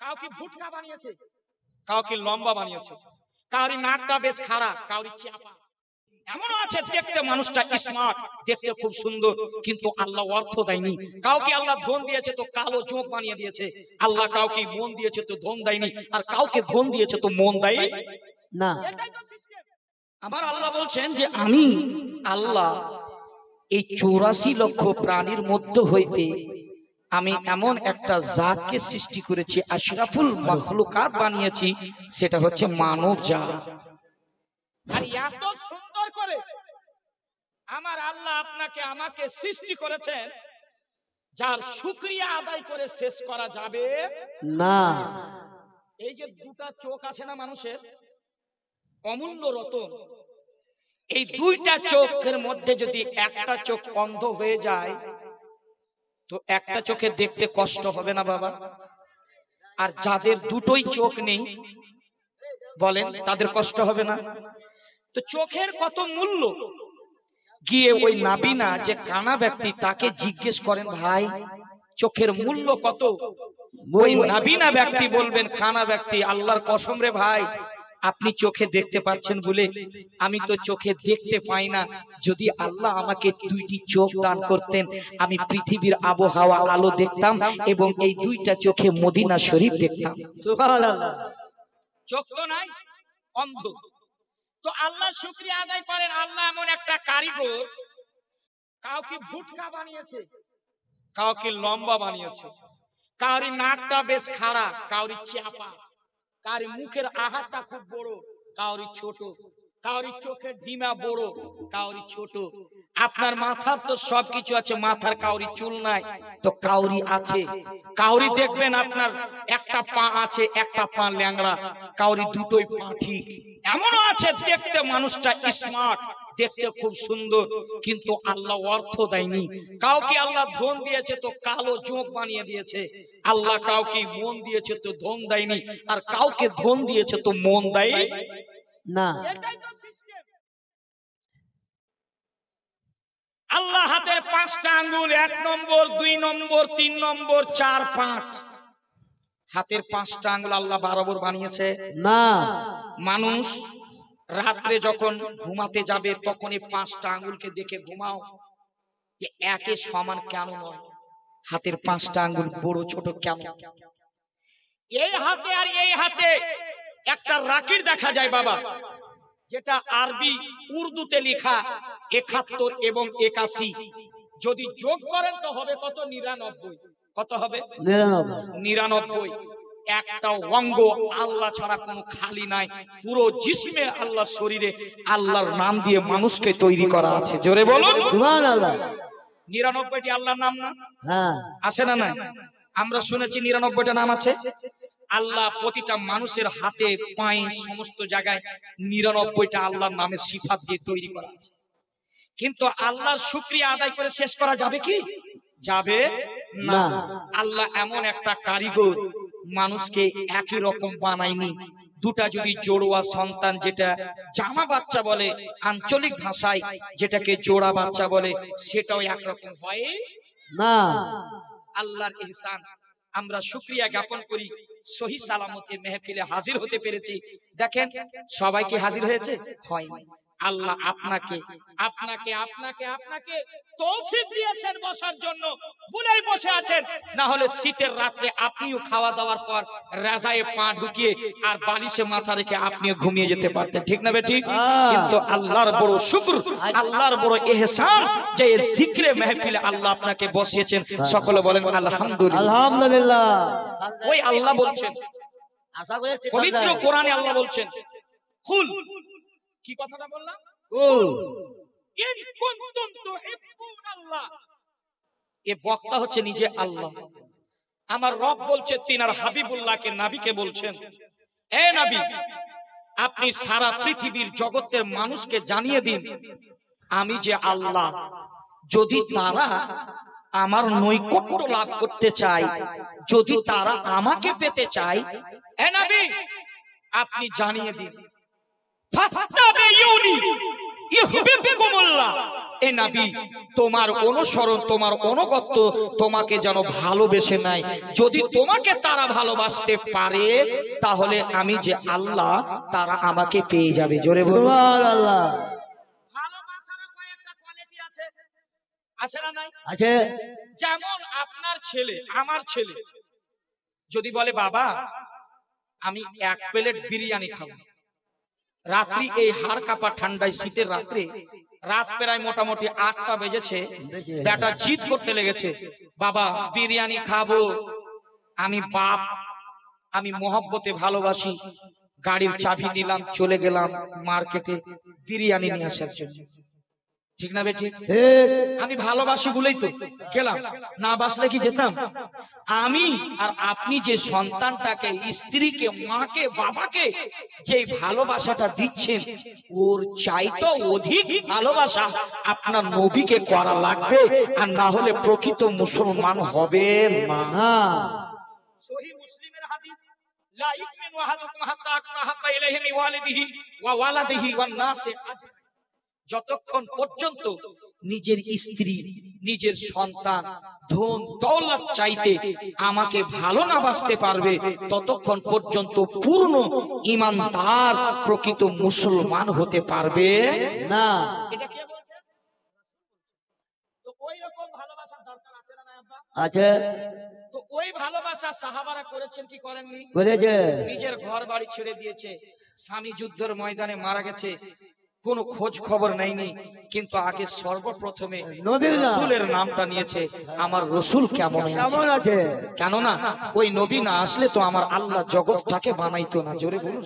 কাউকে ভুটকা বানিয়েছে কাউকে লম্বা বানিয়েছে। কাউরি নাকটা বেশ খাড়া কাউরি চাপা এমনও আছে দেখতে মানুষটা স্মার্ট দেখতে খুব সুন্দর কিন্তু আল্লাহ অর্থ দেয়নি। কাউকে আল্লাহ ধন দিয়েছে তো কালো চোখ বানিয়ে দিয়েছে। আল্লাহ কাউকে মন দিয়েছে তো ধন দেয়নি। আর কাউকে ধন দিয়েছে তো মন দেয় না। আমার আল্লাহ বলছেন যে আমি আল্লাহ এই চৌরাশি লক্ষ প্রাণীর মধ্য হইতে আমি এমন একটা জাতকে সৃষ্টি করেছি আশরাফুল মখলুকাত বানিয়েছি সেটা হচ্ছে মানব জাত। আর এত সুন্দর করে আমার আল্লাহ আপনাকে আমাকে সৃষ্টি করেছেন যার শুক্রিয়া আদায় করে শেষ করা যাবে না। এই যে দুটা চোখ আছে না মানুষের অমূল্য রতন। এই দুইটা চোখের মধ্যে যদি একটা চোখ অন্ধ হয়ে যায় তো একটা চোখে দেখতে কষ্ট হবে না বাবা। আর যাদের দুটোই চোখ নেই বলেন তাদের কষ্ট হবে না। তো চোখের কত মূল্য? গিয়ে ওই নাবিনা যে কানা ব্যক্তি তাকে জিজ্ঞেস করেন ভাই চোখের মূল্য কত? ওই নাবিনা ব্যক্তি বলবেন কানা ব্যক্তি আল্লাহর কসম রে ভাই আপনি চোখে দেখতে পাচ্ছেন বলে আমি তো চোখে দেখতে পাই না। যদি আল্লাহ আমাকে দুইটি চোখ দান করতেন আমি পৃথিবীর আবহাওয়া আলো দেখতাম এবং এই দুইটা চোখে মদিনা শরীফ দেখতাম। চোখ তো নাই অন্ধ। তো আল্লাহ শুক্রিয়া আদায় করেন আল্লাহ এমন একটা কারিগর কাউকে ভুটকা বানিয়েছে কাউকে লম্বা বানিয়েছে। কাউরি নাকটা বেশ খাড়া কাউরি চাপা কারি মুখের আহারটা খুব বড় কাউরি ছোট কাউরি চোখের ডিমা বড় কাউরি ছোট। আপনার মাথার তো সবকিছু আছে, মাথার কাউরি চুল নাই, তো কাউরি আছে। কাউরি দেখবেন আপনার একটা পা আছে, একটা পা ল্যাংড়া কাউরি দুটোই পা ঠিক। এমনও আছে দেখতে মানুষটা স্মার্ট দেখতে খুব সুন্দর কিন্তু আল্লাহ অর্থ দেয়নি। কাউকে আল্লাহ ধন দিয়েছে তো কালো চোখ বানিয়ে দিয়েছে। আল্লাহ কাউকে মন দিয়েছে তো ধন দেয়নি আর কাউকে ধন দিয়েছে তো মন দেয় না। আল্লাহ হাতের পাঁচটা আঙ্গুল এক নম্বর দুই নম্বর তিন নম্বর চার পাঁচ। হাতের পাঁচটা আঙ্গুল আল্লাহ বারবর বানিয়েছে। না। মানুষ রাত্রে যখন ঘুমাতে যাবে তখন এই পাঁচটা আঙ্গুলকে দেখে ঘুমাও। যে একে সমান কেন নয়? হাতের পাঁচটা আঙ্গুল বড় ছোট কেন? এই হাতে আর এই হাতে একটা রাকির দেখা যায় বাবা যেটা আরবি উর্দুতে লেখা একাত্তর এবং একাশি। যদি যোগ করেন তো হবে কত? নিরানব্বই। কত হবে? নিরানব্বই। নিরানব্বই। একটা অঙ্গ আল্লাহ ছাড়া কোনো খালি নাই। পুরো জিসমে আল্লাহ শরীরে আল্লাহর নাম দিয়ে মানুষকে তৈরি করা আছে। জোরে বলুন। সুবহানাল্লাহ। নিরানব্বইটি আল্লাহর নাম না? হ্যাঁ। আছে না না আমরা শুনেছি নিরানব্বইটা নাম আছে। আল্লাহ প্রতিটা মানুষের হাতে পায়ে সমস্ত জায়গায় নিরানব্বইটা আল্লাহর নামের সিফাত দিয়ে তৈরি করা আছে। কিন্তু আল্লাহর শুক্রিয়া আদায় করে শেষ করা যাবে কি? যাবে না। আল্লাহ এমন একটা কারিগর মানুষকে একই রকম বানায়নি। দুটা যদি জোড়োয়া সন্তান যেটা জামা বাচ্চা বলে আঞ্চলিক ভাষায় যেটাকে জোড়া বাচ্চা বলে সেটাও একরকম হয়? না। আল্লাহর ইহসান আমরা শুক্রিয়া জ্ঞাপন করি সহি সালামতে মেহফিলে হাজির হতে পেরেছি। দেখেন সবাই কি হাজির হয়েছে? হয়নি। আল্লাহ আপনাকে আপনাকে আপনাকে আপনাকে তৌফিক দিয়েছেন বসার জন্য। ভুলেই বসে আছেন। না হলে শীতের রাত্রে আপনিও খাওয়া দাওয়ার পর রাজায় পা ঢুকিয়ে আর বালিশে মাথা রেখে আপনিও ঘুমিয়ে যেতে পারতেন। ঠিক না বেটি? হ্যাঁ। কিন্তু আল্লাহর বড় শুক্র আল্লাহর বড় এহসান যে এই জিক্রে মেহফিলে আল্লাহ আপনাকে বসিয়েছেন। সকলে বলেন আলহামদুলিল্লাহ। আলহামদুলিল্লাহ। ওই আল্লাহ বলছেন। আশা করি পবিত্র। কোরআনে আল্লাহ বলছেন কুল কি কথাটা বললাম? ইন কুনতুম তুহিব্বুনাল্লাহ এ বক্তা হচ্ছে নিজে আল্লাহ। আমার রব বলছে তিনার হাবিবুল্লাহকে নাবিকে বলছেন। এ নাবি আপনি সারা পৃথিবীর জগতের মানুষকে জানিয়ে দিন আমি যে আল্লাহ। যদি তারা আমার নৈকট্য লাভ করতে চায় যদি তারা আমাকে পেতে চায় এ নবী আপনি জানিয়ে দিন। এ নাবি তোমার অনুসরণ তোমার অনুগত্য তোমাকে যেন ভালোবেসে নাই যদি তোমাকে তারা ভালোবাসতে পারে তাহলে আমি যে আল্লাহ তারা আমাকে পেয়ে যাবে। জোরে বলুন। সুবহানাল্লাহ। ভালোবাসারও কয়েকটা কোয়ালিটি আছে। আছে না নাই? আছে। যেমন আপনার ছেলে আমার ছেলে। যদি বলে বাবা আমি এক প্লেট বিরিয়ানি খাব। রাত্রি এই হাড় কাপা ঠান্ডায় শীতের রাত্রে রাত প্রায় মোটামুটি আটটা বেজেছে। বেটা জিদ করতে লেগেছে। বাবা বিরিয়ানি খাব। আমি বাপ আমি মহব্বতে ভালোবাসি। গাড়ির চাবি নিলাম চলে গেলাম মার্কেটে বিরিয়ানি নিয়ে আসার জন্য। ঠিক না বেঠিক আমি ভালোবাসি বলেই তো গেলাম। না বাসলে কি যেতাম? আমি আর আপনি যে সন্তানটাকে স্ত্রীকে মাকে বাবাকে যে ভালোবাসাটা দিচ্ছেন ওর চাইতো অধিক ভালোবাসা আপনার নবীকে করা লাগবে আর না হলে প্রকৃত মুসলমান হবে না। সহি মুসলিমের হাদিস লা ইউমিনু আহাদুকুম হাত্তা আকুনা হাব্বা ইলাইহি ওয়ালিদিহি ওয়া ওয়ালাদিহি ওয়ান নাসি। যতক্ষণ পর্যন্ত নিজের স্ত্রী নিজের সন্তান ধন দৌলত চাইতে আমাকে ভালো না বাঁচতে পারবে ততক্ষণ পর্যন্ত পূর্ণ ইমানদার প্রকৃত মুসলমান হতে পারবে না। এটা কে বলছে? তো ওই রকম ভালোবাসার দরকার আছে না নাই আব্বা? আছে। তো ওই ভালোবাসা সাহাবারা করেছেন কি করেননি? নিজের ঘর বাড়ি ছেড়ে দিয়েছে। স্বামী যুদ্ধের ময়দানে মারা গেছে। কোনো খোঁজ খবর নেয়নি কিন্তু আগে সর্বপ্রথমে। রসুলের নামটা নিয়েছে আমার রসুল কেমন আছে কেমন আছে কেননা ওই নবী না আসলে তো আমার আল্লাহ জগৎটাকে বানাইতো না জোরে বলুন।